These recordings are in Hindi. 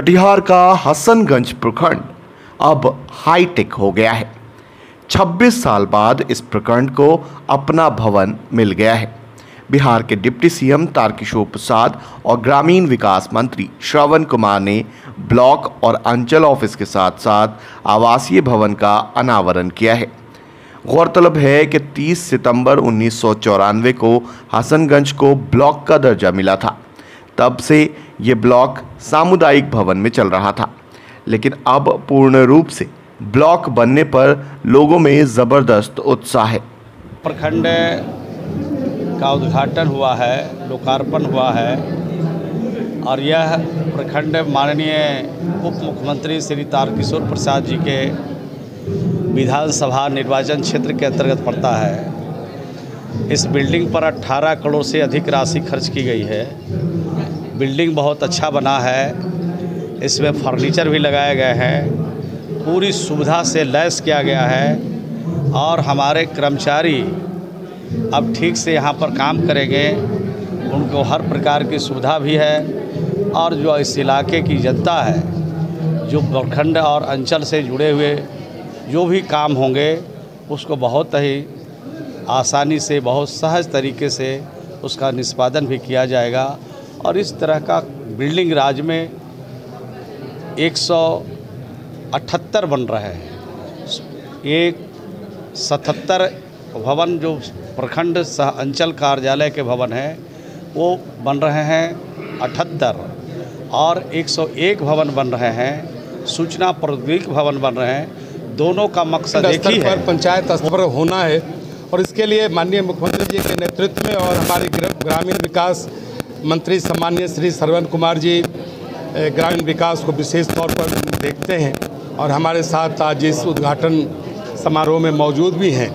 कटिहार का हसनगंज प्रखंड अब हाईटेक हो गया है। 26 साल बाद इस प्रखंड को अपना भवन मिल गया है। बिहार के डिप्टी सीएम तारकिशोर प्रसाद और ग्रामीण विकास मंत्री श्रवण कुमार ने ब्लॉक और अंचल ऑफ़िस के साथ साथ आवासीय भवन का अनावरण किया है। गौरतलब है कि 30 सितंबर उन्नीस सौ चौरानवे को हसनगंज को ब्लॉक का दर्जा मिला था। तब से ये ब्लॉक सामुदायिक भवन में चल रहा था। लेकिन अब पूर्ण रूप से ब्लॉक बनने पर लोगों में ज़बरदस्त उत्साह है। प्रखंड का उद्घाटन हुआ है, लोकार्पण हुआ है और यह प्रखंड माननीय उप मुख्यमंत्री श्री तारकिशोर प्रसाद जी के विधानसभा निर्वाचन क्षेत्र के अंतर्गत पड़ता है। इस बिल्डिंग पर 18 करोड़ से अधिक राशि खर्च की गई है। बिल्डिंग बहुत अच्छा बना है। इसमें फर्नीचर भी लगाए गए हैं। पूरी सुविधा से लैस किया गया है और हमारे कर्मचारी अब ठीक से यहाँ पर काम करेंगे। उनको हर प्रकार की सुविधा भी है और जो इस इलाके की जनता है, जो प्रखंड और अंचल से जुड़े हुए जो भी काम होंगे, उसको बहुत ही आसानी से, बहुत सहज तरीके से उसका निष्पादन भी किया जाएगा। और इस तरह का बिल्डिंग राज में 178 बन रहे हैं। एक सतहत्तर भवन जो प्रखंड सह अंचल कार्यालय के भवन हैं वो बन रहे हैं अठहत्तर। और 101 भवन बन रहे हैं सूचना प्रौद्योगिक भवन बन रहे हैं। दोनों का मकसद एक ही है। पंचायत स्तर पर होना है। और इसके लिए माननीय मुख्यमंत्री जी के नेतृत्व में और हमारे ग्रामीण विकास मंत्री सम्मान्य श्री सरवन कुमार जी ग्रामीण विकास को विशेष तौर पर देखते हैं और हमारे साथ आज इस उद्घाटन समारोह में मौजूद भी हैं।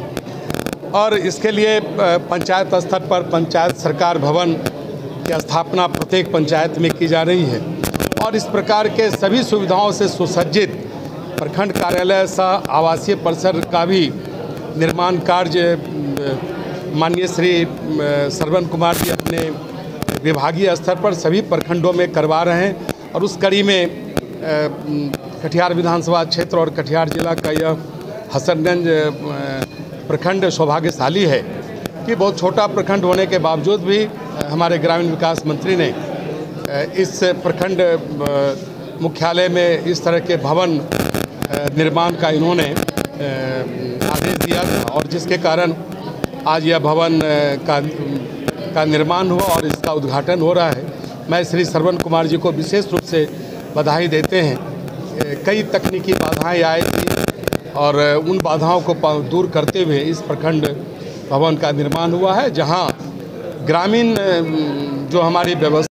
और इसके लिए पंचायत स्तर पर पंचायत सरकार भवन की स्थापना प्रत्येक पंचायत में की जा रही है और इस प्रकार के सभी सुविधाओं से सुसज्जित प्रखंड कार्यालय सह आवासीय परिसर का भी निर्माण कार्य माननीय श्री सरवन कुमार जी अपने विभागीय स्तर पर सभी प्रखंडों में करवा रहे हैं और उस कड़ी में कटिहार विधानसभा क्षेत्र और कटिहार जिला का यह हसनगंज प्रखंड सौभाग्यशाली है कि बहुत छोटा प्रखंड होने के बावजूद भी हमारे ग्रामीण विकास मंत्री ने इस प्रखंड मुख्यालय में इस तरह के भवन निर्माण का इन्होंने आदेश दिया था और जिसके कारण आज यह भवन का का निर्माण हुआ और इसका उद्घाटन हो रहा है। मैं श्री सरवन कुमार जी को विशेष रूप से बधाई देते हैं। कई तकनीकी बाधाएँ आए थी और उन बाधाओं को दूर करते हुए इस प्रखंड भवन का निर्माण हुआ है, जहाँ ग्रामीण जो हमारी व्यवस्था